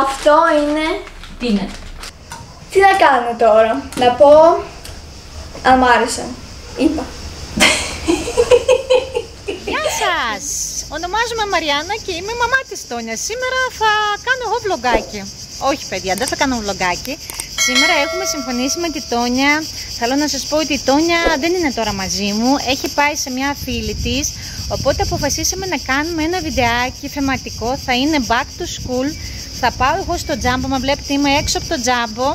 Αυτό είναι. Τι είναι; Τι να κάνω τώρα; Να πω. Αν μ' άρεσαν. Είπα. Γεια σας! Ονομάζομαι Μαριάννα και είμαι η μαμά της Τόνιας. Σήμερα θα κάνω εγώ βλογκάκι. Όχι παιδιά, δεν θα κάνω βλογκάκι. Σήμερα έχουμε συμφωνήσει με τη Τόνια. Θέλω να σας πω ότι η Τόνια δεν είναι τώρα μαζί μου. Έχει πάει σε μια φίλη της. Οπότε αποφασίσαμε να κάνουμε ένα βιντεάκι θεματικό. Θα είναι back to school. Θα πάω εγώ στο τζάμπο. Μα βλέπετε είμαι έξω από το τζάμπο.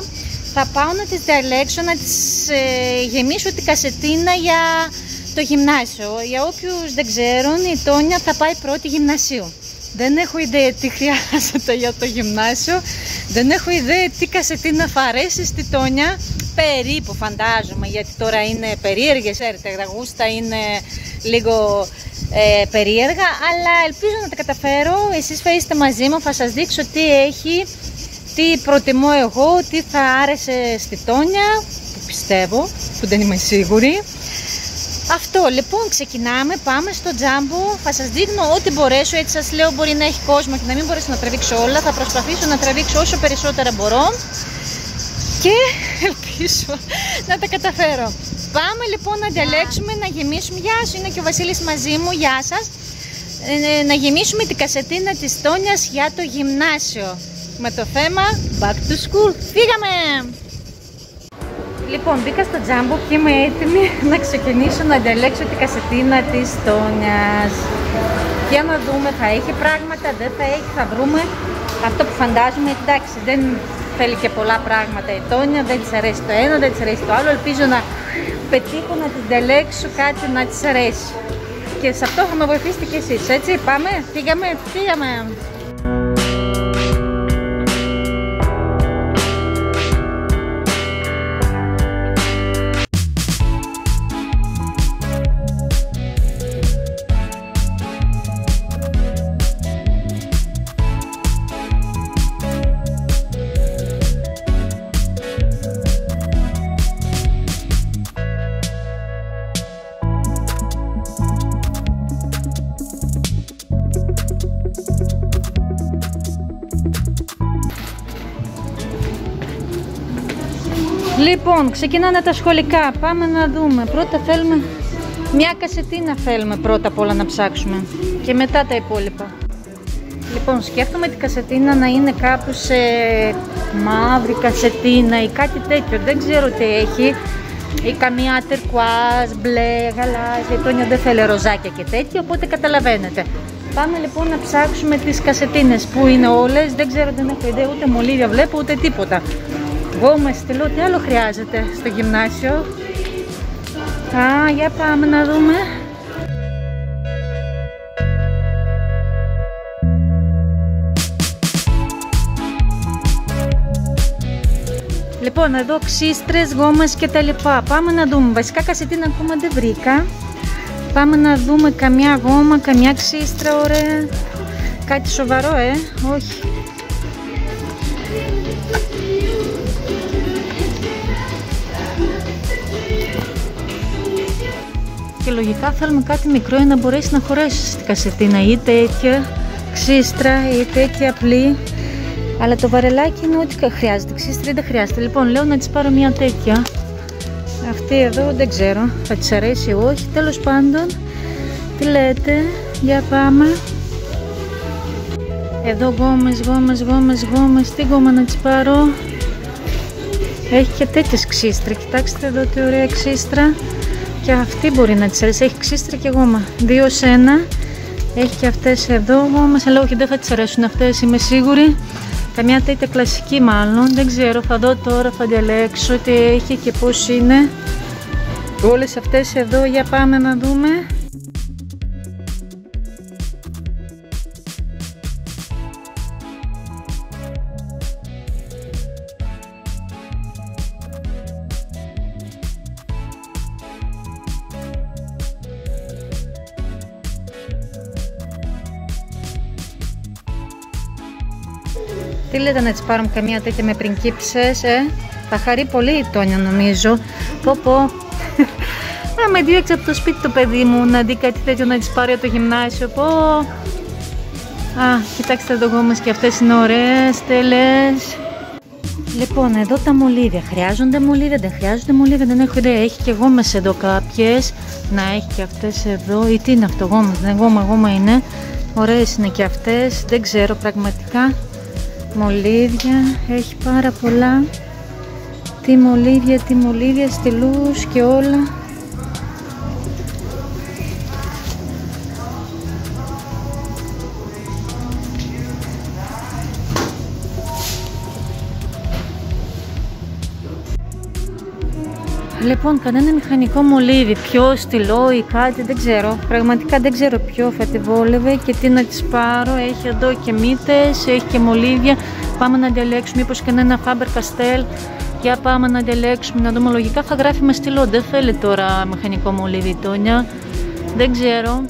Θα πάω να τις διαλέξω, να τις ε, γεμίσω την κασετίνα για το γυμνάσιο. Για όποιους δεν ξέρουν, η Τόνια θα πάει πρώτη γυμνασίου. Δεν έχω ιδέα τι χρειάζεται για το γυμνάσιο. Δεν έχω ιδέα τι κασετίνα θα αρέσει στη Τόνια. Περίπου φαντάζομαι, γιατί τώρα είναι περίεργες, ξέρετε, τα γούστα είναι λίγο ε, περίεργα, αλλά ελπίζω να τα καταφέρω. Εσείς θα είστε μαζί μου, θα σας δείξω τι έχει, τι προτιμώ εγώ, τι θα άρεσε στη Τόνια, που πιστεύω, που δεν είμαι σίγουρη. Αυτό λοιπόν ξεκινάμε, πάμε στο τζάμπο, θα σας δείχνω ό,τι μπορέσω, έτσι σας λέω μπορεί να έχει κόσμο και να μην μπορέσω να τραβήξω όλα, θα προσπαθήσω να τραβήξω όσο περισσότερα μπορώ και ελπίζω να τα καταφέρω. Πάμε λοιπόν να διαλέξουμε, να γεμίσουμε, γεια σου είναι και ο Βασίλης μαζί μου, γεια σας, ε, να γεμίσουμε την κασετίνα της Τόνιας για το γυμνάσιο με το θέμα Back to School. Φύγαμε! Λοιπόν, μπήκα στο τζάμπο και είμαι έτοιμη να ξεκινήσω να διαλέξω την κασετίνα της Τόνιας. Για να δούμε, θα έχει πράγματα, δεν θα έχει, θα βρούμε αυτό που φαντάζομαι. Εντάξει, δεν θέλει και πολλά πράγματα η Τόνια, δεν της αρέσει το ένα, δεν της αρέσει το άλλο. Ελπίζω να πετύχω να την διαλέξω κάτι να της αρέσει. Και σε αυτό θα με βοηθήσετε κι εσείς, έτσι. Πάμε, φύγαμε, φύγαμε. Λοιπόν, ξεκινάνε τα σχολικά. Πάμε να δούμε. Πρώτα θέλουμε μια κασετίνα θέλουμε πρώτα απ' όλα να ψάξουμε και μετά τα υπόλοιπα. Λοιπόν, σκέφτομαι την κασετίνα να είναι κάπου σε μαύρη κασετίνα ή κάτι τέτοιο. Δεν ξέρω τι έχει. Ή καμία τερκουάζ, μπλε, γαλάζια. Η Τόνια δεν θέλει ροζάκια και τέτοιο, οπότε καταλαβαίνετε. Πάμε λοιπόν να ψάξουμε τις κασετίνες που είναι όλες. Δεν ξέρω, δεν έχω ιδέα, ούτε μολύβια βλέπω, ούτε τίποτα γόμα στυλό, τι άλλο χρειάζεται στο γυμνάσιο. Α, για πάμε να δούμε. Λοιπόν, εδώ ξύστρες, γόμες και τα λοιπά. Πάμε να δούμε. Βασικά κασετίνα ακόμα δεν βρήκα. Πάμε να δούμε καμιά γόμα, καμιά ξύστρα, ωραία. Κάτι σοβαρό, ε. Όχι. Λογικά θέλουμε κάτι μικρό για να μπορέσει να χωρέσει στην κασετίνα ή τέτοια ξύστρα ή τέτοια απλή. Αλλά το βαρελάκι είναι ό,τι χρειάζεται ξύστρα δεν χρειάζεται. Λοιπόν λέω να της πάρω μια τέτοια. Αυτή εδώ δεν ξέρω θα της αρέσει όχι. Τέλος πάντων τι λέτε για πάμε. Εδώ γόμες, γόμες, γόμες, γόμες τι γόμα να της πάρω. Έχει και τέτοιες ξύστρα. Κοιτάξτε εδώ τι ωραία ξύστρα και αυτή μπορεί να τις αρέσει. Έχει ξύστρα και γόμα. Δύο σε ένα. Έχει και αυτές εδώ γόμες, αλλά όχι δεν θα τις αρέσουν αυτές είμαι σίγουρη. Καμιά τέτοια κλασική μάλλον. Δεν ξέρω, θα δω τώρα, θα διαλέξω τι έχει και πώς είναι. Όλες αυτές εδώ για πάμε να δούμε. Τι λέτε να τις πάρουμε καμία τέτοια με πριγκίψες, ε; Θα χαρεί πολύ η Τόνια νομίζω. Πω πω. Α, με διέξε από το σπίτι το παιδί μου να δει κάτι τέτοιο να της πάρει από το γυμνάσιο. Πω. Α, κοιτάξτε εδώ γόμες και αυτές είναι ωραίες, τέλες. Λοιπόν, εδώ τα μολύβια. Χρειάζονται μολύβια, δεν χρειάζονται μολύβια, δεν έχω ιδέα. Έχει και γόμες εδώ κάποιες. Να, έχει και αυτές εδώ. Ή τι είναι αυτό, γόμες, δεν γόμα, γόμα είναι. Ωραίες είναι και αυτές, δεν ξέρω πραγματικά. Μολύβια, έχει πάρα πολλά. Τι μολύβια, τι μολύβια, στυλούς και όλα. Λοιπόν, κανένα μηχανικό μολύβι, ποιο στυλό ή κάτι, δεν ξέρω. Πραγματικά δεν ξέρω ποιο θα τη βόλευε και τι να τις πάρω. Έχει εδώ και μύτες, έχει και μολύβια. Πάμε να διαλέξουμε, μήπως κανένα Faber Castell. Για πάμε να διαλέξουμε, να δούμε λογικά θα γράφει με στυλό. Δεν θέλει τώρα μηχανικό μολύβι, Τόνια. Δεν ξέρω.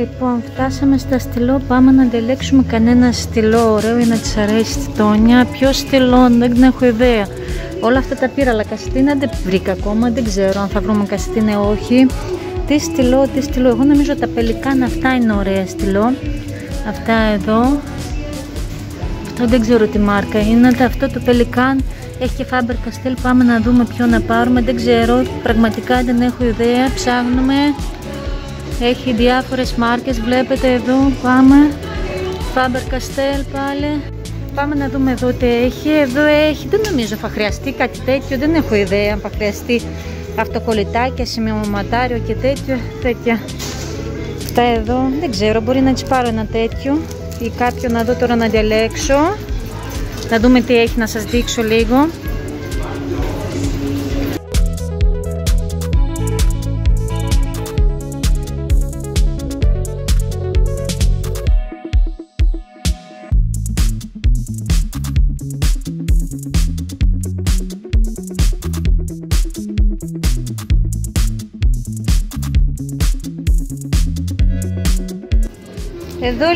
Λοιπόν, φτάσαμε στα στυλό. Πάμε να αντιλέξουμε κανένα στυλό ωραίο ή να της αρέσει τη Τόνια. Ποιο στυλό, δεν έχω ιδέα. Όλα αυτά τα πήρα, αλλά καστίνα δεν βρήκα ακόμα. Δεν ξέρω αν θα βρούμε καστίνα ή όχι. Τι στυλό, τι στυλό. Εγώ νομίζω τα πελικάνα αυτά είναι ωραία στυλό. Αυτά εδώ. Αυτό δεν ξέρω τι μάρκα είναι. Αυτό το πελικάν έχει και Faber Castell. Πάμε να δούμε ποιο να πάρουμε. Δεν ξέρω. Πραγματικά δεν έχω ιδέα. Ψάχνουμε. Έχει διάφορες μάρκες, βλέπετε εδώ, πάμε. Faber Castell πάλι. Πάμε να δούμε εδώ τι έχει. Εδώ έχει, δεν νομίζω θα χρειαστεί κάτι τέτοιο, δεν έχω ιδέα αν θα χρειαστεί αυτοκολλητάκια, σημειωματάριο και τέτοιο, τέτοια. Αυτά εδώ, δεν ξέρω, μπορεί να τις πάρω ένα τέτοιο ή κάποιο να δω τώρα να διαλέξω. Να δούμε τι έχει να σας δείξω λίγο.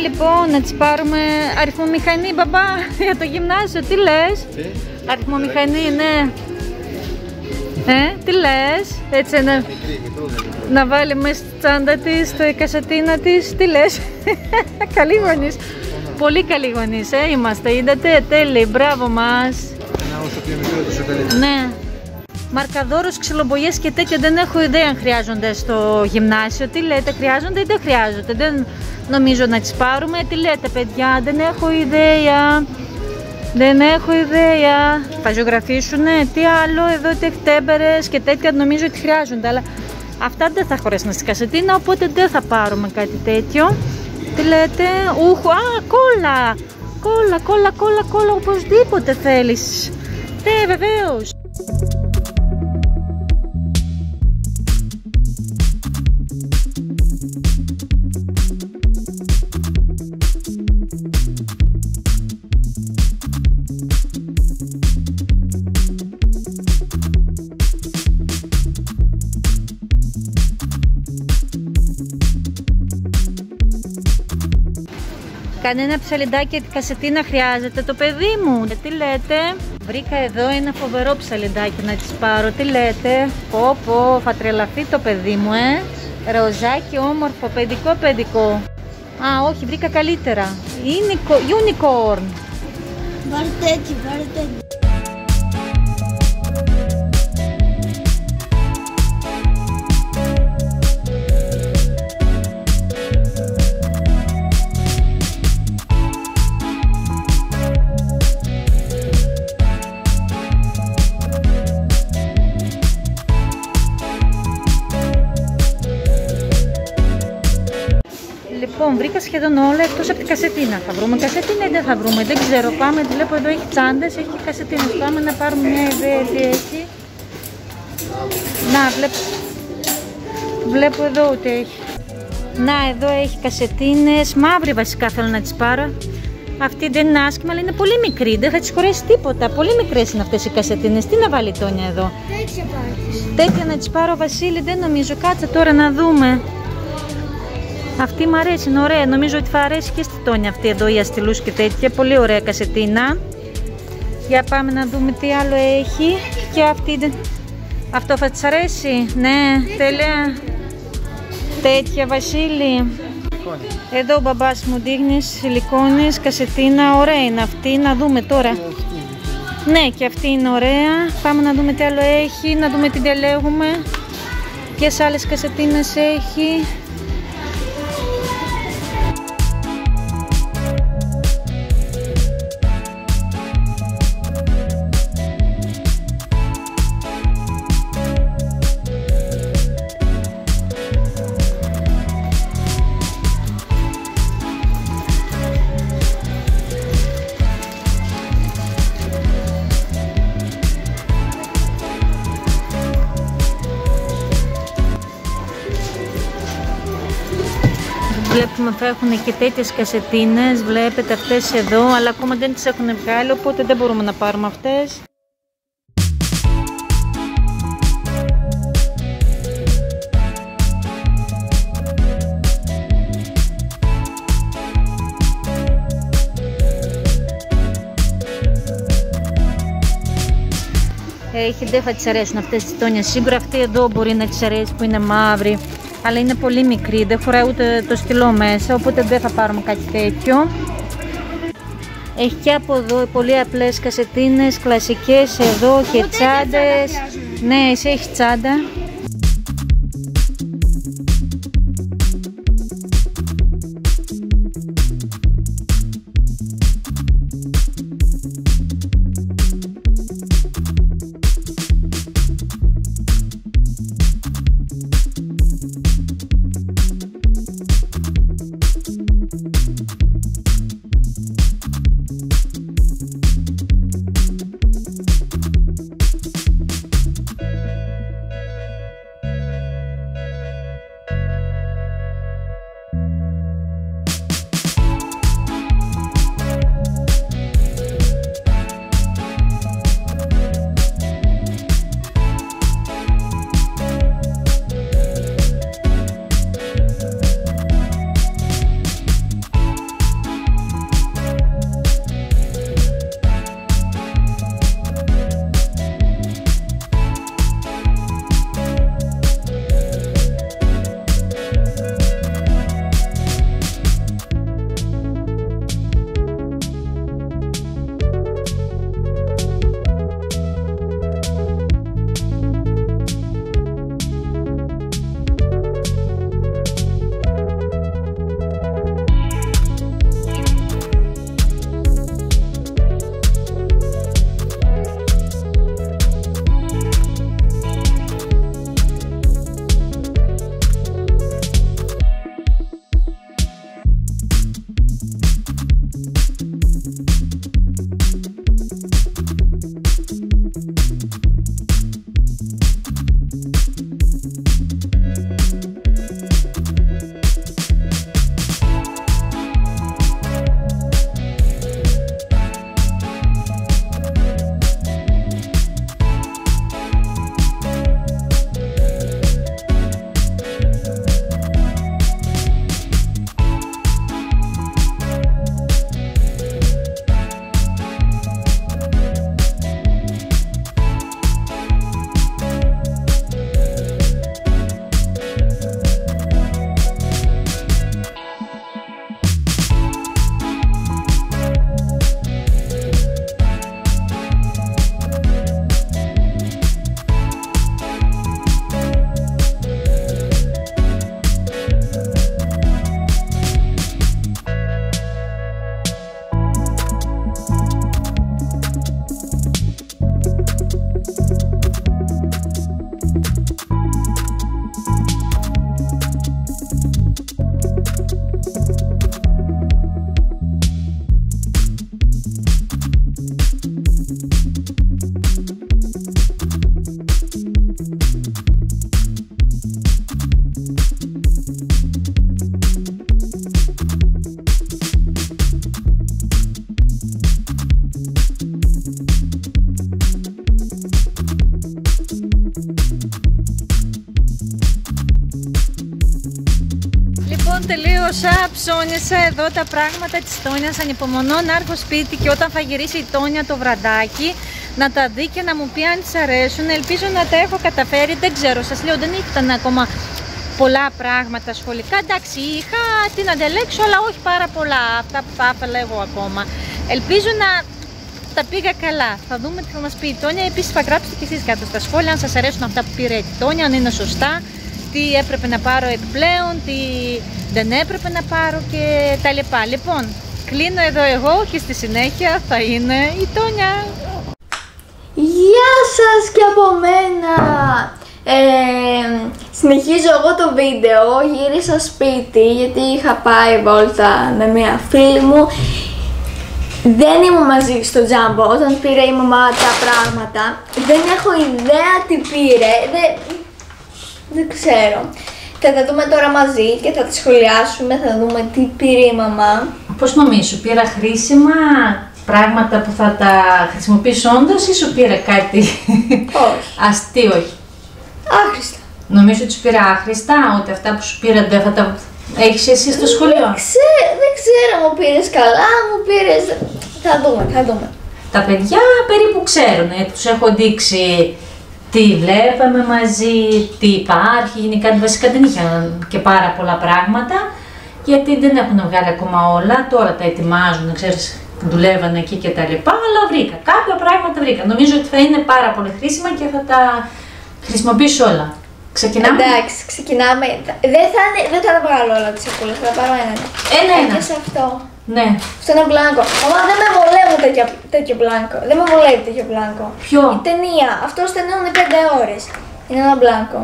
Λοιπόν να τις πάρουμε αριθμομηχανή μπαμπά για το γυμνάσιο, τι λες; Τι; Αριθμομηχανή ναι. Ε, τι λες; Έτσι να, να βάλει μέσα στη τσάντα της, το κασετίνα της, τι λες; Καλή γονείς. Πολύ καλή γονείς ε, είμαστε, είδατε, τέλειοι, μπράβο μας. Όσο πιο μικρό τόσο καλύτερο. Ναι Μαρκαδόρος, ξυλομπογιές και τέτοια δεν έχω ιδέα αν χρειάζονται στο γυμνάσιο. Τι λέτε, χρειάζονται ή δεν χρειάζονται; Δεν νομίζω να τις πάρουμε. Τι λέτε παιδιά, δεν έχω ιδέα. Δεν έχω ιδέα. Θα ζωγραφίσουνε. Τι άλλο, εδώ τεκτέμπερες και τέτοια νομίζω ότι χρειάζονται. Αλλά αυτά δεν θα χωρέσουν στη κασετίνα, οπότε δεν θα πάρουμε κάτι τέτοιο. Τι λέτε, ουχ, α, κόλλα. Κόλλα, κόλλα, κόλλα, κόλλα, οπωσδήποτε θέλεις. Ναι, βεβαίως. Κανένα ψαλιντάκι κασετίνα χρειάζεται το παιδί μου. Τι λέτε; Βρήκα εδώ ένα φοβερό ψαλιντάκι να τις πάρω. Τι λέτε; Πω πω θα τρελαθεί το παιδί μου ε. Ροζάκι όμορφο παιδικό παιδικό. Α όχι βρήκα καλύτερα. Unicorn. Βάλτε έτσι, βάλτε έτσι. Βρήκα σχεδόν όλα εκτός από την κασετίνα. Θα βρούμε κασετίνα ή δεν θα βρούμε, δεν ξέρω. Πάμε, βλέπω εδώ έχει τσάντες, έχει κασετίνες. Πάμε να πάρουμε μια ιδέα τι έχει. Να, βλέπω, βλέπω εδώ ότι έχει. Να, εδώ έχει κασετίνες, μαύρη βασικά θέλω να τις πάρω. Αυτή δεν είναι άσχημα, αλλά είναι πολύ μικρή. Δεν θα τη χωρέσει τίποτα. Πολύ μικρές είναι αυτές οι κασετίνες. Τι να βάλει η Τόνια εδώ; Τέτοια πάρεις. Τέτοια να τις πάρω, Βασίλη, δεν νομίζω. Κάτσε τώρα να δούμε. Αυτή μου αρέσει, είναι ωραία. Νομίζω ότι θα αρέσει και στη Τόνια αυτή εδώ η αστυλούς και τέτοια. Πολύ ωραία κασετίνα. Για πάμε να δούμε τι άλλο έχει. Και αυτή. Αυτό θα της αρέσει; Ναι, τέλεια. Τέτοια Βασίλη. Εδώ ο μπαμπάς μου δείχνεις σιλικόνες, κασετίνα. Ωραία είναι αυτή. Να δούμε τώρα. Ναι, και αυτή είναι ωραία. Πάμε να δούμε τι άλλο έχει, να δούμε τι διαλέγουμε. Ποιες άλλες κασετίνες έχει. Βλέπουμε θα έχουν και τέτοιες κασετίνες, βλέπετε αυτές εδώ, αλλά ακόμα δεν τις έχουν βγάλει, οπότε δεν μπορούμε να πάρουμε αυτές. Έχει, δεν θα της αρέσουν αυτές τις τόνιες. Σίγουρα αυτή εδώ μπορεί να της αρέσει που είναι μαύρη αλλά είναι πολύ μικρή, δεν φοράει ούτε το στυλό μέσα, οπότε δεν θα πάρουμε κάτι τέτοιο. Έχει και από εδώ πολύ απλές κασετίνες, κλασικές εδώ και τσάντες. Ναι, εσύ έχεις τσάντα. Τελείωσα, ψώνισα εδώ τα πράγματα της Τόνιας, ανυπομονώ να έρθω σπίτι και όταν θα γυρίσει η Τόνια το βραντάκι να τα δει και να μου πει αν της αρέσουν. Ελπίζω να τα έχω καταφέρει, δεν ξέρω, σας λέω δεν ήταν ακόμα πολλά πράγματα σχολικά. Εντάξει, είχα την αντελέξω, αλλά όχι πάρα πολλά, αυτά που θα ήθελα εγώ ακόμα. Ελπίζω να τα πήγα καλά. Θα δούμε τι θα μας πει η Τόνια. Επίσης θα γράψετε και εσείς κάτω στα σχόλια αν σας αρέσουν αυτά που πήρε η Τόνια, αν είναι σωστά τι έπρεπε να πάρω επιπλέον, τι δεν έπρεπε να πάρω και τα λοιπά. Λοιπόν, κλείνω εδώ εγώ και στη συνέχεια θα είναι η Τόνια. Γεια σας και από μένα! Ε, συνεχίζω εγώ το βίντεο, γύρισα σπίτι γιατί είχα πάει βόλτα με μια φίλη μου δεν ήμουν μαζί στο τζάμπο όταν πήρε η μαμά τα πράγματα. Δεν έχω ιδέα τι πήρε. Δεν, δεν ξέρω. Θα τα δούμε τώρα μαζί και θα τα σχολιάσουμε, θα δούμε τι πήρε η μαμά. Πώς νομίζεις, σου πήρα χρήσιμα πράγματα που θα τα χρησιμοποιήσω όντως ή σου πήρα κάτι Όχι. αστείο, όχι. Άχρηστα. Νομίζω ότι σου πήρα άχρηστα, ότι αυτά που σου πήρα δεν θα τα έχεις εσύ στο σχολείο; Δεν, ξέ- δεν ξέρω, μου πήρες καλά, μου πήρες... Θα δούμε, θα δούμε. Τα παιδιά περίπου ξέρουν, ε, τους έχω δείξει τι βλέπαμε μαζί, τι υπάρχει, γενικά βασικά δεν είχαν και πάρα πολλά πράγματα, γιατί δεν έχουν βγάλει ακόμα όλα, τώρα τα ετοιμάζουν, ξέρεις, δουλεύανε εκεί και τα λοιπά, αλλά βρήκα, κάποια πράγματα βρήκα. Νομίζω ότι θα είναι πάρα πολύ χρήσιμα και θα τα χρησιμοποιήσω όλα. Ξεκινάμε; Εντάξει, ξεκινάμε. Δεν θα, είναι, δεν θα τα βγάλω όλα τις σακούλες, θα τα πάρω ένα. Ένα-ένα. Και σε αυτό. Ναι. Αυτό είναι μπλάνκο. Μαμά δεν με βολεύουν τέτοιο, τέτοιο μπλάνκο. Δεν με βολεύει τέτοιο μπλάνκο. Ποιο; Η ταινία. Αυτό στενώνει 5 ώρες. Είναι ένα μπλάνκο.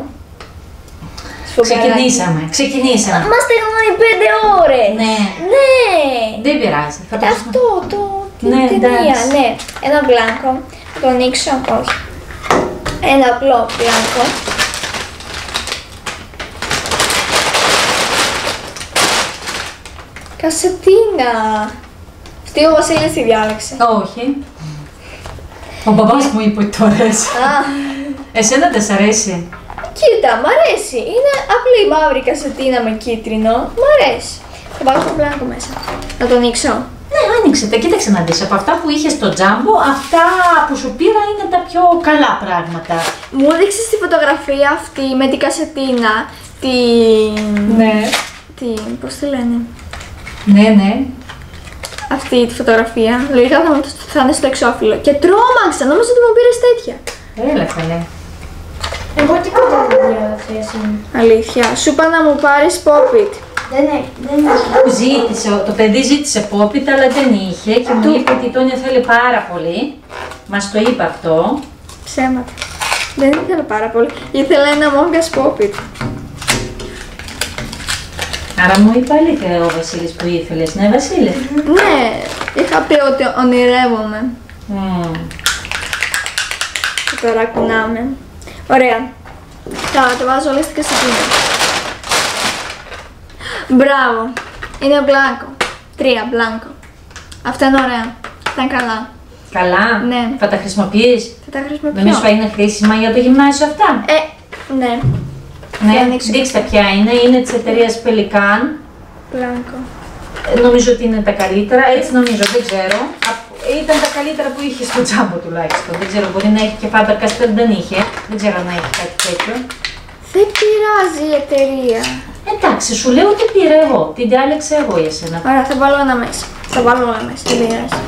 Σφουγγαράκι. Ξεκινήσαμε, ξεκινήσαμε. Μα στεγνώνει 5 ώρες. Ναι. Ναι. Δεν πειράζει. Θα το Αυτό το. Την Ναι, ταινία, εντάξει. ναι. Ένα μπλάνκο. Θα το ανοίξω. Όχι. Ένα απλό μπλάνκο. Κασετίνα. Αυτή ο Βασίλης τη διάλεξε. Όχι. Ο μπαμπάς μου είπε ότι το αρέσει. Α, Εσένα δεν σ' αρέσει; κοίτα, μ' αρέσει. Είναι απλή μαύρη κασετίνα με κίτρινο. Μ' αρέσει. Θα βάλω το μπλάνκο μέσα. Να το ανοίξω. Ναι, άνοιξε τα. Κοίταξε να δεις. Από αυτά που είχες στο τζάμπο, αυτά που σου πήρα είναι τα πιο καλά πράγματα. Μου έδειξες τη φωτογραφία αυτή με την κασετίνα. Τη. Ναι. Τη. Πώς τη λένε; Ναι, ναι. Αυτή τη φωτογραφία. Λογικά θα, μου- θα είναι στο εξώφυλλο. Και τρόμαξα, νόμιζα ότι μου πήρες τέτοια. Έλα καλέ. Εγώ τίποτα δεν διάλεξα εσύ. Αλήθεια. Σου είπα να μου πάρεις pop-it. Δεν έχει, δεν έχει. Που ζήτησε, το παιδί ζήτησε πόπιτα, αλλά δεν είχε και μου είπε ότι η Τόνια θέλει πάρα πολύ. Μας το είπε αυτό. Ψέματα. Δεν ήθελα πάρα πολύ. Ήθελα ένα Among Us pop-it. Άρα μου είπε αλήθεια ο Βασίλης που ήθελες, ναι Βασίλη. Ναι, είχα πει ότι ονειρεύομαι. Μμμ. Και τώρα κουνάμε. Ωραία. Τώρα το βάζω όλα στην κασετίνα. Μπράβο. Είναι μπλάνκο. Τρία μπλάνκο. Αυτά είναι ωραία. Αυτά είναι καλά. Καλά, Ναι. θα τα χρησιμοποιείς; Θα τα χρησιμοποιώ. Νομίζω θα είναι χρήσιμα για το γυμνάσιο αυτά; Ε, ναι. Ναι, ανοίξω. δείξτε ποια είναι. Είναι της εταιρείας Pelican. Μπλάνκο. Ε, Νομίζω ότι είναι τα καλύτερα. Έτσι νομίζω, δεν ξέρω. Α- Ήταν τα καλύτερα που είχε στο τζάμπο τουλάχιστον. Δεν ξέρω, μπορεί να έχει και Faber Castell, δεν είχε. Δεν ξέρω αν έχει κάτι τέτοιο. Δεν πειράζει η εταιρεία. Εντάξει, σου λέω τι πήρα εγώ. Τι διάλεξα εγώ για σένα. Ωραία, θα βάλω ένα μέσα. Θα βάλω ένα μέσα, δεν πειράζει.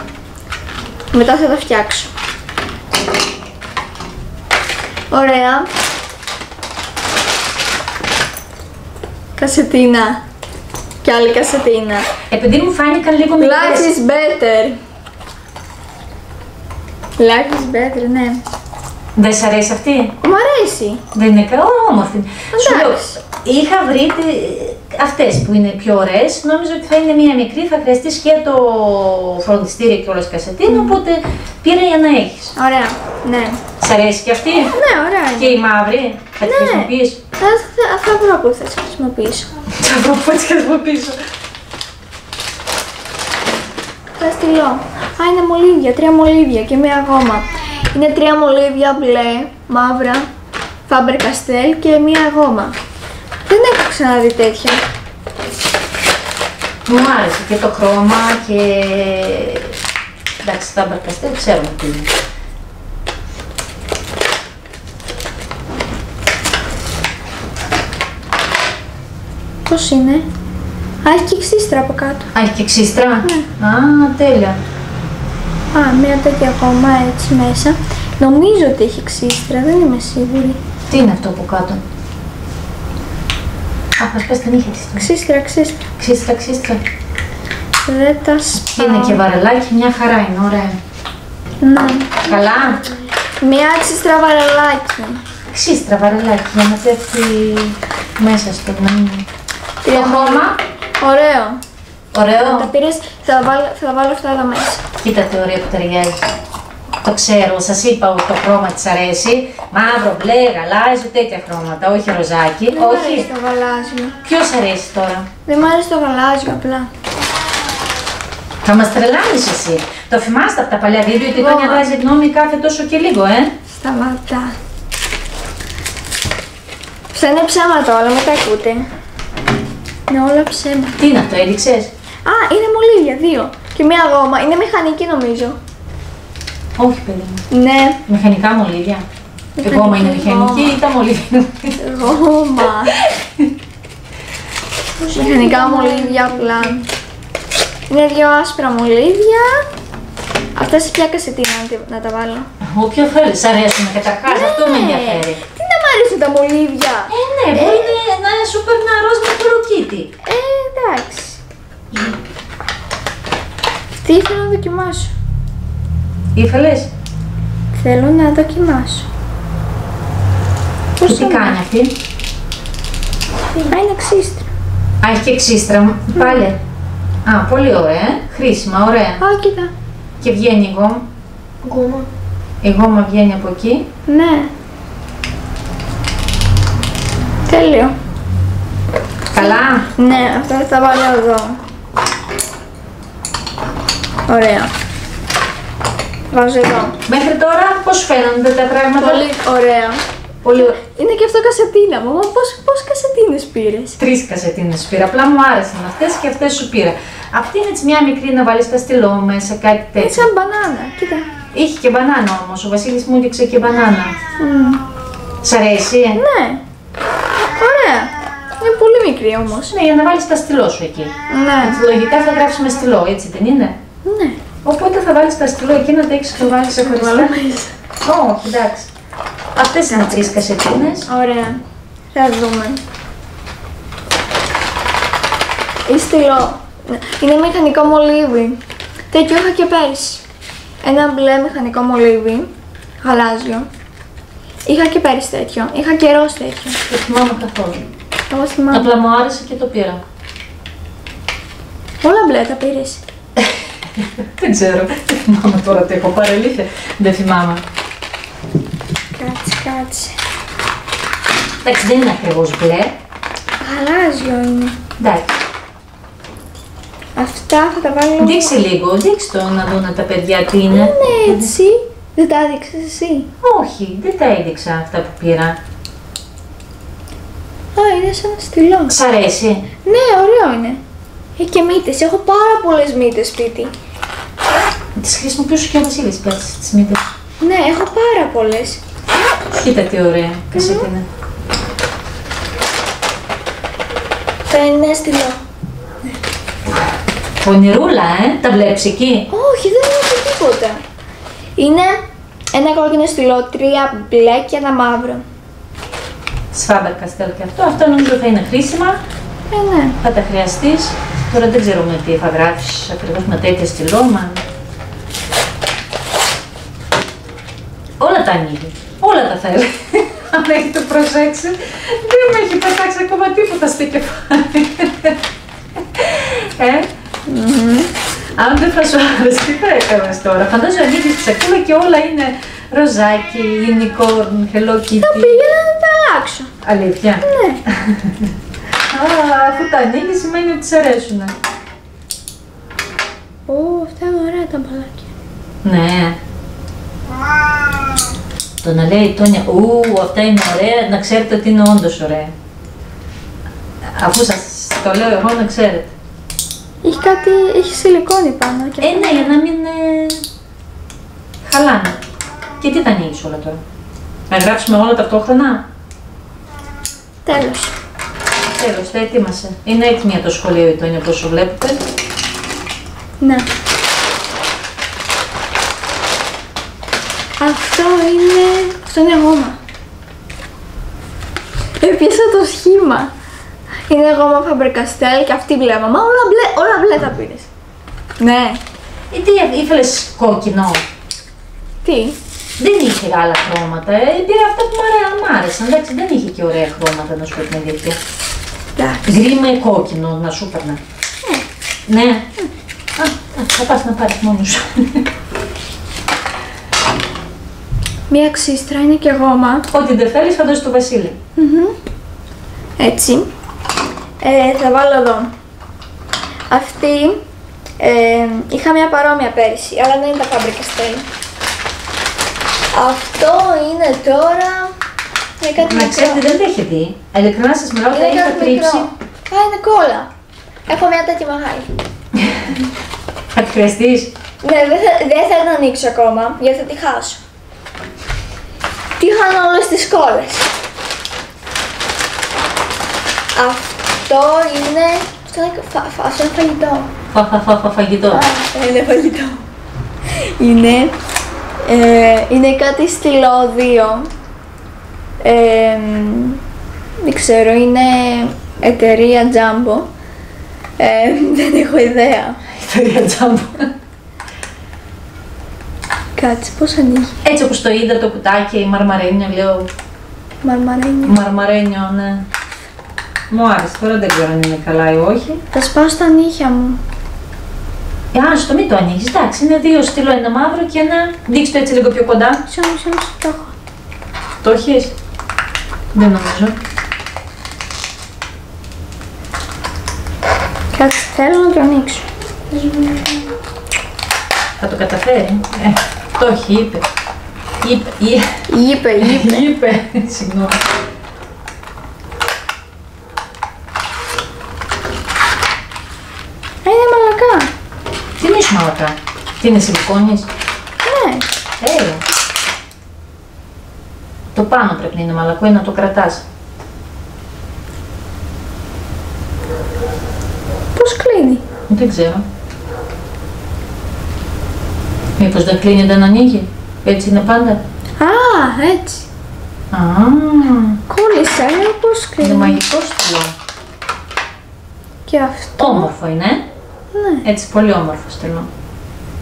Μετά θα τα φτιάξω. Ωραία. Κασετίνα. Και άλλη κασετίνα. Επειδή μου φάνηκαν λίγο Life μικρές. is better. Life is better, ναι. Δεν σ' αρέσει αυτή; Μ' αρέσει. Δεν είναι καλά, όμορφη. Σου λέω, Εντάξει. είχα βρει αυτές που είναι πιο ωραίες. Νόμιζα ότι θα είναι μία μικρή, θα χρειαστεί και το φροντιστήριο και όλα κασετίνα. Οπότε πήρα για να έχεις. Ωραία, ναι. Σ' αρέσει και αυτή; Ναι, ωραία Και είναι. η μαύρη, θα τη Ναι. χρησιμοποιείς; Θα, θα, θα βρω που θα τις χρησιμοποιήσω. Θα βρω πού θα τη χρησιμοποιήσω. Θα στείλω. Α, είναι μολύβια, τρία μολύβια και μία γόμα. Είναι τρία μολύβια μπλε, μαύρα, Faber Castell και μία γόμα. Δεν έχω ξαναδεί τέτοια. Μου άρεσε και το χρώμα και... Εντάξει, τα μπαρκαστέλ ξέρουμε τι είναι. Πώς είναι; Α, έχει και ξύστρα από κάτω. Α, έχει και ξύστρα; Α, τέλεια. Α, μια τέτοια ακόμα έτσι μέσα. Νομίζω ότι έχει ξύστρα, δεν είμαι σίγουρη. Τι είναι αυτό από κάτω; Α, μας πες τα νύχια της. Ξύστρα, ξύστρα. Ξύστρα, ξύστρα. Δεν τα σπάω. Είναι και βαρελάκι, μια χαρά είναι, ωραία. Ναι. Καλά. Μια ξύστρα βαρελάκι. Ξύστρα βαρελάκι για να πέφτει μέσα στο να μην... Το χρώμα, Ωραίο. Τα ωραίο. πήρες, θα, τα βάλω, θα τα βάλω αυτά εδώ μέσα. Κοίτα τι ωραίο που ταιριάζει. Το ξέρω, σας είπα ότι το χρώμα της αρέσει. Μαύρο, μπλε, γαλάζιο, τέτοια χρώματα, όχι ροζάκι. Δεν μου αρέσει όχι. το γαλάζιο. Ποιος αρέσει τώρα; Δεν μου αρέσει το γαλάζιο απλά. Θα μας τρελάνεις εσύ. Το θυμάστε από τα παλιά βίντεο ότι η Τόνια Ω. βάζει γνώμη κάθε τόσο και λίγο, ε. Σταματά. Αυτά είναι ψέματα όλα, μην τα ακούτε. Είναι όλα ψέματα. Τι είναι αυτό, έδειξες. Α, είναι μολύβια, δύο. Και μία γόμα. Είναι μηχανική νομίζω. Όχι, παιδί μου. Ναι, Μηχανικά μολύβια. Η Μηχανική γόμα είναι μηχανική γόμα. ή τα μολύβια; Είναι γόμα. μηχανικά μολύβια απλά. Είναι δύο άσπρα μολύβια. Αυτά σε ποια κασετίνα να, τη- να τα βάλω; Όποιο θέλεις, σ' αρέσουν καταρχάς, αυτό με ενδιαφέρει. Τι να μ' αρέσουν τα μολύβια; Ε, ναι, μπορεί να- να σου παίρνει ροζ με κολοκύτη. Ε, εντάξει. Τι ήθελα να δοκιμάσω. Ήθελες; Θέλω να δοκιμάσω. Και Πώς τι είναι; κάνει αυτή; Α, είναι ξύστρα. Α, έχει και ξύστρα. Πάλι. Α, πολύ ωραία. ε. Χρήσιμα, ωραία. Α, κοίτα. Και βγαίνει η γόμα. Γκόμα. Η γόμα βγαίνει από εκεί. Ναι. Τέλειο. Καλά. Ναι, αυτά θα τα βάλω εδώ. Ωραία. Βάζω εδώ. Μέχρι τώρα πώς σου φαίνονται τα πράγματα; Πολύ ωραία. Πολύ ωραία. Είναι και αυτό κασετίνα μου. Μα πώς, πώς κασετίνες πήρες; Τρεις κασετίνες σου πήρα. Απλά μου άρεσαν αυτές και αυτές σου πήρα. Αυτή είναι έτσι μια μικρή να βάλεις τα στυλό μέσα, κάτι Είναι τέτοιο. σαν μπανάνα. Κοίτα. Είχε και μπανάνα όμως. Ο Βασίλης μου έδειξε και μπανάνα. Μμ. Σ' αρέσει; ε; Ναι. Ωραία. Είναι πολύ μικρή όμως. Ναι, για να βάλεις τα στυλό σου εκεί. Ναι. Έτσι, λογικά θα γράψουμε στυλό, έτσι δεν είναι; Ναι. Οπότε θα βάλεις τα στυλό εκεί να τα έχεις χωρίσει ξεχωριστά. Όχι, εντάξει. Αυτές είναι τρεις κασετίνες. Ωραία. Θα δούμε. Ή στυλό. Ναι. Είναι μηχανικό μολύβι. Τέτοιο είχα και πέρυσι. Ένα μπλε μηχανικό μολύβι. Γαλάζιο. Είχα και πέρυσι τέτοιο. Είχα και ροζ τέτοιο. Δεν θυμάμαι καθόλου. Εγώ θυμάμαι. Απλά μου άρεσε και το πήρα. Όλα μπλε τα πήρες. Δεν ξέρω. Δεν θυμάμαι τώρα τι έχω πάρει. Αλήθεια. Δεν θυμάμαι. Κάτσε, κάτσε. Εντάξει, δεν είναι ακριβώς μπλε. Γαλάζιο είναι. Εντάξει. Αυτά θα τα βάλω. Δείξε λίγο, δείξε το να δουν τα παιδιά τι είναι. Είναι έτσι. Δεν τα έδειξες εσύ. Όχι, δεν τα έδειξα αυτά που πήρα. Α, είναι σαν στυλό. Σ' αρέσει; Ναι, ωραίο είναι. Έχει και μύτες. Έχω πάρα πολλές μύτες σπίτι. Τις χρησιμοποιούσε και ο Βασίλης πέρσι, τις μύτες. Ναι, έχω πάρα πολλές. Κοίτα τι ωραία κασέτα είναι. Θα είναι στυλό. Πονηρούλα, ε, τα βλέπεις εκεί; Όχι, δεν έχω τίποτα. Είναι ένα κόκκινο στυλό, τρία μπλε και ένα μαύρο. Σφάμπερ καστέλ και αυτό. Αυτό νομίζω θα είναι χρήσιμα. Ε, ναι. Θα τα χρειαστείς. Τώρα δεν ξέρουμε τι θα γράφει ακριβώς με τέτοιο στυλό. Μα... Όλα τα ανοίγει. Όλα τα θέλει. Αν έχετε προσέξει, δεν με έχει πετάξει ακόμα τίποτα στο κεφάλι. ε, Αν δεν θα σου άρεσε, τι θα έκανες τώρα; Φαντάζομαι ανοίγεις τη σακούλα και όλα είναι ροζάκι, unicorn, hello kitty. Πήγαινα να τα αλλάξω. Αλήθεια; Ναι. Α, αφού τα ανοίγεις σημαίνει ότι σε αρέσουν. Ω, αυτά είναι ωραία τα μπαλάκια. Ναι. Το να λέει η Τόνια, ου, αυτά είναι ωραία, να ξέρετε ότι είναι όντως ωραία. Αφού σας το λέω εγώ να ξέρετε. Έχει κάτι, έχει σιλικόνη πάνω και Ε, ναι, για να μην ε, χαλάνε. Και τι τα ανοίγεις όλα τώρα; Να γράψουμε όλα ταυτόχρονα; Τέλος. Τέλος, τα ετοίμασε. Είναι έτοιμη για το σχολείο η Τόνια, όπως βλέπετε. Ναι. Αυτό είναι... Αυτό είναι γόμα. Έπιασα το σχήμα. Είναι γόμα Faber-Castell και αυτή μπλε. Μαμά, όλα μπλε, όλα μπλε τα πήρες. Ναι. Ε, τι ήθελες κόκκινο; Τι; Δεν είχε άλλα χρώματα. Ε, πήρα αυτά που μου αρέ- μ' άρεσαν. Εντάξει, δεν είχε και ωραία χρώματα να σου πω την αλήθεια. Εντάξει. Γκρι με κόκκινο να σου έπαιρνα. Ναι. Α, α, θα πας να πάρεις μόνος σου. Μία ξύστρα είναι και γόμα. Ό,τι δεν θέλεις θα δώσεις στο Βασίλη. Έτσι. Ε, θα βάλω εδώ. Αυτή ε, είχα μια παρόμοια πέρυσι, αλλά δεν είναι τα Faber Castell. Αυτό είναι τώρα. Είναι κάτι Να μικρό. ξέρετε, δεν τα είχε δει. Ειλικρινά σας μιλάω, τα Είναι είχα κάτι τρίψει. μικρό. Α, είναι κόλλα. Έχω μια τέτοια μεγάλη. Θα τη χρειαστείς; Ναι, δεν θα, δεν θα την ανοίξω ακόμα, γιατί θα τη χάσω. Τι είχαν όλες τις κόλλες; Αυτό είναι... Αυτό είναι, φα, φα, αυτό είναι φαγητό. Φα, φα, φα, φα, φαγητό. Α, είναι φαγητό. Είναι, ε, είναι κάτι στυλώδιο. Ε, δεν ξέρω, είναι εταιρεία Jumbo. Ε, δεν έχω ιδέα. Ιστορία τζάμπο. Κάτσε, πώς ανοίγει; Έτσι όπως το είδα το κουτάκι, η μαρμαρένιο, λέω Μαρμαρένιο. μαρμαρένιο, ναι. Μου άρεσε, τώρα δεν ξέρω αν είναι καλά ή όχι. Θα σπάω στα νύχια μου. Ε, άστο, μην το ανοίγεις, εντάξει, είναι δύο στυλό, ένα μαύρο και ένα, δείξτε το έτσι λίγο πιο κοντά. Μισό, μισό, μισό, το έχω. Το έχεις; Δεν νομίζω. Κάτσε, θέλω να το ανοίξω. Θα το καταφέρει. Ε, το έχει, είπε. Είπε, εί- Είπε, είπε. είπε. Συγγνώμη. Α, είναι μαλακά. Τι είναι σου μαλακά; Τι είναι σιλικόνης; Ναι. Έλα. Το πάνω πρέπει να είναι μαλακό ή να το κρατάς. Πώς κλείνει; Δεν ξέρω. Μήπως δεν κλείνει, δεν ανοίγει; Έτσι είναι πάντα. Α, έτσι. Α, Κόλλησα, λέω πώς είναι κλείνει. μαγικό στυλό. Και αυτό. Όμορφο είναι. ε. Ναι. Έτσι, πολύ όμορφο στυλό.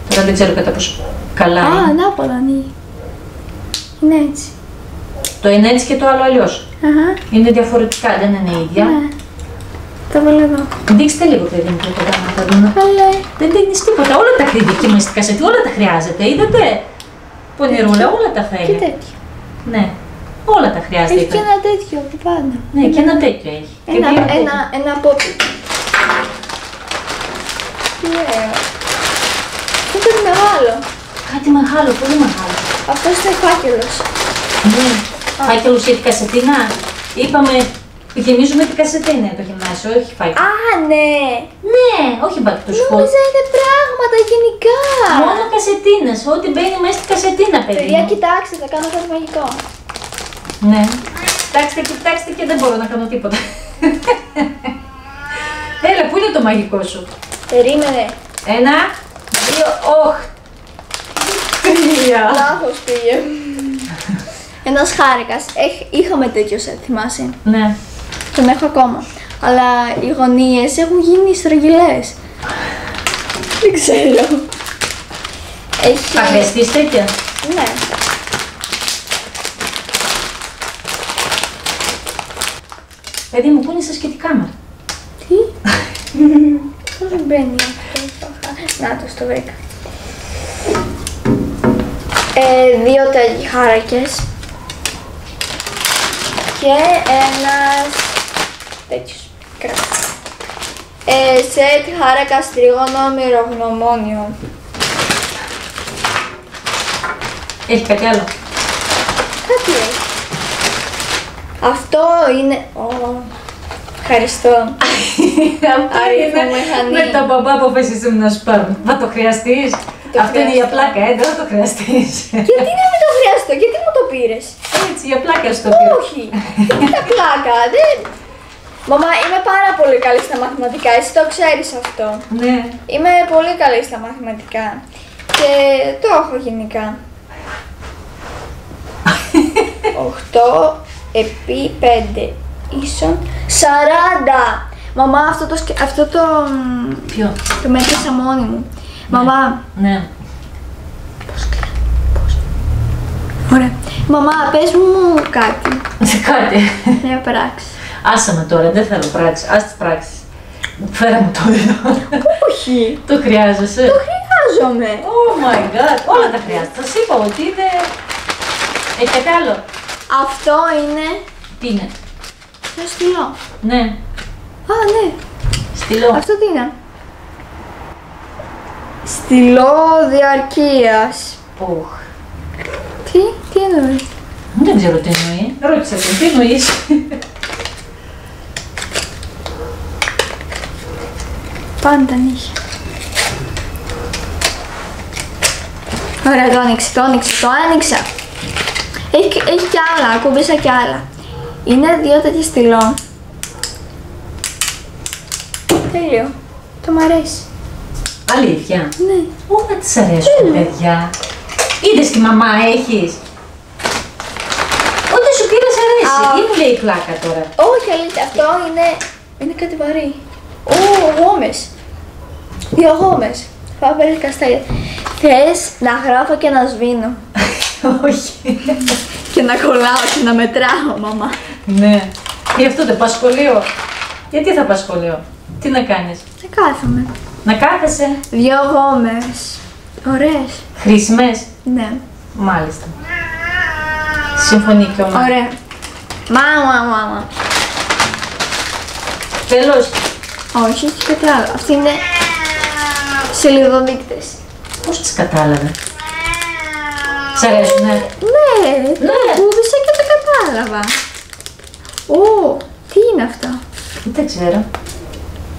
Τώρα δεν ξέρω κατά πόσο καλά Α, είναι. ανάποδα ανοίγει. Είναι έτσι. Το είναι έτσι και το άλλο αλλιώς. Αχα, Είναι διαφορετικά, δεν είναι ίδια. ναι. Το βάλω εδώ. Δείξτε λίγο, παιδί μου, πιο κοντά να τα δούμε. Καλέ. Δεν δίνεις τίποτα. Όλα τα χρειάζεται. Και μέσα στη κασέτη, όλα τα χρειάζεται. Είδατε; Πονηρούλα, όλα τα Και θέλει. τέτοιο. Ναι. Όλα τα χρειάζεται. Έχει και είπε. ένα τέτοιο από πάνω. Ναι, και ένα τέτοιο έχει. Και Ένα, δύο ένα, ένα πόπι. Τι ωραίο. Αυτό είναι μεγάλο; Κάτι μεγάλο, πολύ μεγάλο. Αυτός είναι φάκελος. Ναι. Φάκελο για την κασετίνα. Είπαμε, γεμίζουμε την κασετίνα το γυμνάσιο, όχι φάκελο. Α, ναι. Ναι, όχι back to school. Νόμιζα είναι πράγματα γενικά. Μόνο κασετίνες, ό,τι μπαίνει μέσα στην κασετίνα, παιδί. Παιδιά, μου. κοιτάξτε, θα κάνω κάτι μαγικό. Ναι. Κοιτάξτε, κοιτάξτε και δεν μπορώ να κάνω τίποτα. Έλα, πού είναι το μαγικό σου; Περίμενε. Ένα, δύο, όχ. Τρία. Λάθος πήγε. Ένας χάρηκας. Έχ- Είχαμε τέτοιο σετ, θυμάσαι; Ναι. Τον έχω ακόμα. Αλλά οι γωνίες έχουν γίνει στρογγυλές. Δεν ξέρω. Έχει... Θα χρειαστείς τέτοια; Ναι. Παιδί μου, πού είναι σας και τη κάμερα. Τι; Πώς δεν μπαίνει αυτό. Να το στο βρήκα. Ε, δύο τέτοιοι χάρακες. Και ένας τέτοιος. Κράτα. Ε, σετ χάρακα τρίγωνο μυρογνωμόνιο. Έχει κάτι άλλο; Κάτι έχει. Αυτό είναι... Ω, Ευχαριστώ. Αυτό Αριθμό είναι μηχανή. με τα μπαμπά που αποφασίσαμε να σου πάρουμε. Θα το χρειαστείς; Το Αυτό είναι για χρειάζομαι. πλάκα, ε, δεν θα το χρειαστείς. γιατί να μην το χρειαστώ, γιατί μου το πήρες; Έτσι, για πλάκα σου το πήρα. Όχι, τι τα πλάκα, δεν... Μαμά, είμαι πάρα πολύ καλή στα μαθηματικά, εσύ το ξέρεις αυτό. Ναι. Είμαι πολύ καλή στα μαθηματικά και το έχω γενικά. 8 επί 5 ίσον 40. Μαμά, αυτό το, σκε- αυτό το, μ, Ποιο; το μέτρησα μόνη μου. Μαμά, Ναι. ωραία. Μαμά, πες μου κάτι. Κάτι. Μια πράξη. Άσε με τώρα, δεν θέλω πράξη. Ας τις πράξεις. Φέρα μου το εδώ. Όχι, Το χρειάζεσαι; το χρειάζομαι. Oh my god, όλα τα χρειάζεται. Σας είπα ότι είναι... Έχει κάτι άλλο. Αυτό είναι Τι είναι; το στυλό. Ναι. Α, ναι. Στυλό. Αυτό τι είναι; Στυλό διαρκείας. Πουχ. Τι, τι εννοείς; Δεν ξέρω τι εννοεί. Ρώτησα τον, τι εννοείς. Πάντα είχε. Ωραία, το άνοιξε, το άνοιξε, το άνοιξα. Έχει, και- έχει κι άλλα, ακούμπησα κι άλλα. Είναι δύο τέτοια στυλό. Τέλειο. Το μ' αρέσει. Αλήθεια; Ναι. Όλα τις αρέσουν, παιδιά. Είδες τι μαμά έχεις; Ό,τι σου πήρες σ' αρέσει. Α. Ή μου λέει πλάκα τώρα. Όχι, αλήθεια, αυτό είναι. Είναι κάτι βαρύ. Ω, γόμες. Δύο γόμες. Φάβερ καστέλια. Θες να γράφω και να σβήνω. Όχι. και να κολλάω και να μετράω, μαμά. ναι. Γι' αυτό δεν πας σχολείο. Γιατί θα πας σχολείο; Τι να κάνεις; Δεν κάθομαι. Να κάθεσαι. Δύο γόμες. Ωραίες. Χρήσιμες. Ναι. Μάλιστα. Συμφωνεί και ο Μάρκος. Ωραία. Μάμα, μάμα. Τέλος. Όχι, έχει κάτι άλλο. Αυτή είναι σελιδοδείκτες. Πώς τις κατάλαβε; Σ' αρέσουνε; Ναι, ναι. Κούβησα και το κατάλαβα. Ω, τι είναι αυτά. Δεν ξέρω.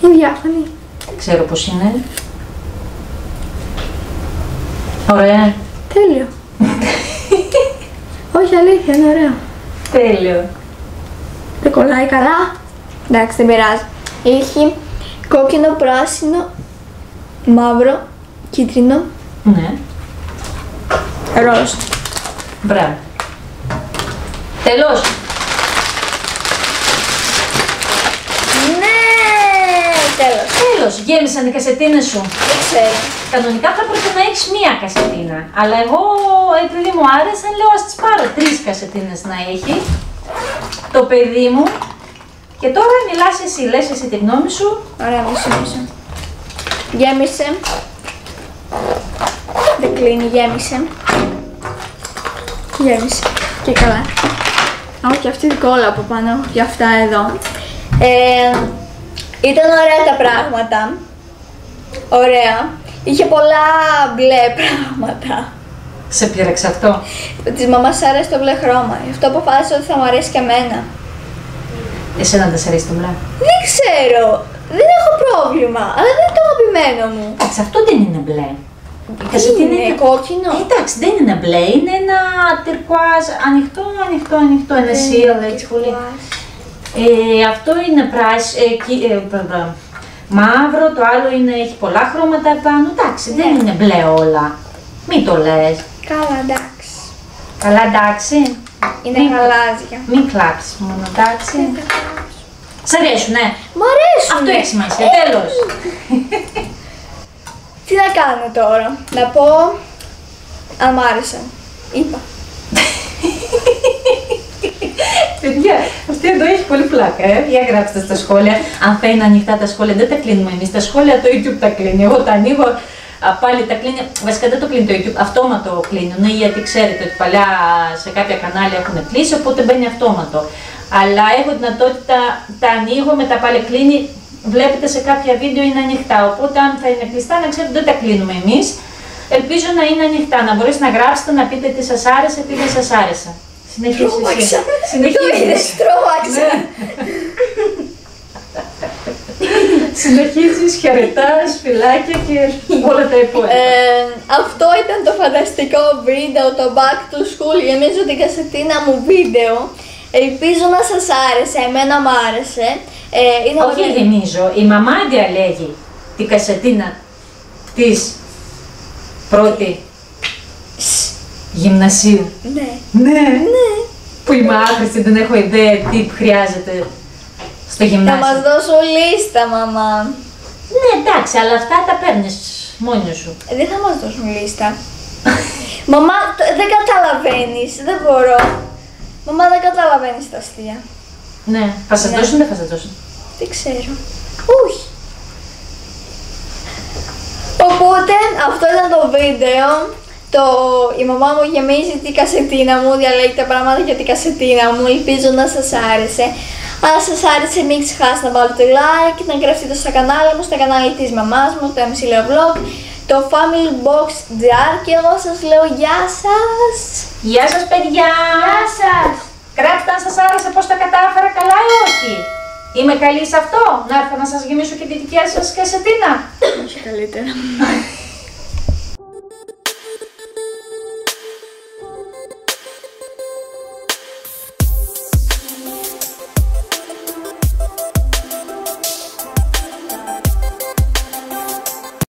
Είναι διάφανη. Δεν ξέρω πώς είναι. Ωραία. Τέλειο. Όχι, αλήθεια, είναι ωραίο. Τέλειο. Δεν κολλάει καλά. Εντάξει, δεν πειράζει. Έχει κόκκινο, πράσινο, μαύρο, κίτρινο, Ναι. ροζ. Μπράβο. Τέλος. Ναι, τέλος. Τέλος. Γέμισαν οι κασετίνες σου. Δεν ξέρω. Κανονικά θα έπρεπε να έχεις μία κασετίνα. Αλλά εγώ επειδή μου άρεσαν λέω ας τις πάρω τρεις κασετίνες να έχει. Το παιδί μου. Και τώρα μιλάς εσύ, λες εσύ τη γνώμη σου. Ωραία, μισό, μισό. Γέμισε. Δεν κλείνει, γέμισε. Γέμισε. Και καλά. Όχι, αυτή την κόλλα από πάνω, για αυτά εδώ. Ε, ήταν ωραία τα πράγματα. Ωραία. Είχε πολλά μπλε πράγματα. Σε πήραξε αυτό; Της μαμάς άρεσε το μπλε χρώμα. Γι' αυτό αποφάσισα ότι θα μου αρέσει και εμένα. Εσένα δεν σε αρέσει το μπλε; Δεν ξέρω. Δεν έχω πρόβλημα. Αλλά δεν είναι το αγαπημένο μου. Εντάξει, αυτό δεν είναι μπλε. Η Τι κασετίνα είναι, κόκκινο; Ε, Εντάξει, δεν είναι μπλε, είναι ένα τερκουάζ ανοιχτό, ανοιχτό, ανοιχτό, ένα σίρ, έτσι πολύ. Ε, αυτό είναι πράσι, ε, κι- ε, μπα- μπα- μαύρο, το άλλο είναι, έχει πολλά χρώματα επάνω. Εντάξει, δεν Ναι. είναι μπλε όλα. Μην το λες. Καλά, εντάξει. Καλά, εντάξει. Είναι Μην- γαλάζια. Μην κλάψεις μόνο, εντάξει. Σ' αρέσουν, ναι. Μ' αρέσουν. Αυτό έχει σημασία, τέλος. Τι να κάνω τώρα; Να πω αν μ' άρεσαν. Είπα. Παιδιά, αυτή εδώ έχει πολύ πλάκα, ε. Για γράψτε στα σχόλια. Αν θα είναι ανοιχτά τα σχόλια, δεν τα κλείνουμε εμείς. Τα σχόλια το YouTube τα κλείνει. Εγώ τα ανοίγω, α, πάλι τα κλείνει. Βασικά δεν το κλείνει το YouTube, αυτόματο κλείνουν. Ναι, γιατί ξέρετε ότι παλιά σε κάποια κανάλια έχουν κλείσει, οπότε μπαίνει αυτόματο. Αλλά έχω δυνατότητα, τα ανοίγω, μετά πάλι κλείνει. Βλέπετε σε κάποια βίντεο είναι ανοιχτά. Οπότε αν θα είναι κλειστά, να ξέρετε δεν τα κλείνουμε εμείς. Ελπίζω να είναι ανοιχτά, να μπορέσετε να γράψετε, να πείτε τι σας άρεσε, τι δεν σας άρεσε. Συνεχίζει εσύ. Τρόμαξα. Το Συνεχίζεις. είδες, τρόμαξα. Συνεχίζεις, χαιρετάς, φυλάκια και όλα τα υπόλοιπα. Ε, αυτό ήταν το φανταστικό βίντεο, το Back to School, γεμίζω την κασετίνα μου βίντεο. Ελπίζω να σας άρεσε, εμένα μου άρεσε. Ε, είναι Όχι πολύ- γεμίζω, η μαμά διαλέγει την κασετίνα της πρώτη γυμνασίου. Ναι. Ναι. Που είμαι άχρηστη, δεν έχω ιδέα τι χρειάζεται στο Θα γυμνάσιο. μας δώσω λίστα, μαμά. Ναι, εντάξει, αλλά αυτά τα παίρνεις μόνη σου. Ε, Δεν θα μας δώσουν λίστα. μαμά, το- δεν καταλαβαίνεις, δεν μπορώ. Μαμά, δεν καταλαβαίνεις τα αστεία. Ναι, θα σας Ναι. δώσουν, δεν θα σας δώσουν; Δεν ξέρω. Όχι. Οπότε αυτό ήταν το βίντεο. Το, η μαμά μου γεμίζει την κασετίνα μου, διαλέγει τα πράγματα για την κασετίνα μου. Ελπίζω να σας άρεσε. Αν σας άρεσε μην ξεχάσετε να βάλετε like, να εγγραφείτε στο κανάλι μου, στο κανάλι της μαμάς μου, το MC Leo Vlog, το Family Box Jar και εγώ σας λέω γεια σας. Γεια σας παιδιά! Γεια σας. Γράψτε αν σας άρεσε πώς τα κατάφερα καλά ή όχι; Είμαι καλή σε αυτό, να έρθω να σας γεμίσω και τη δικιά σας κασετίνα. Όχι καλύτερα.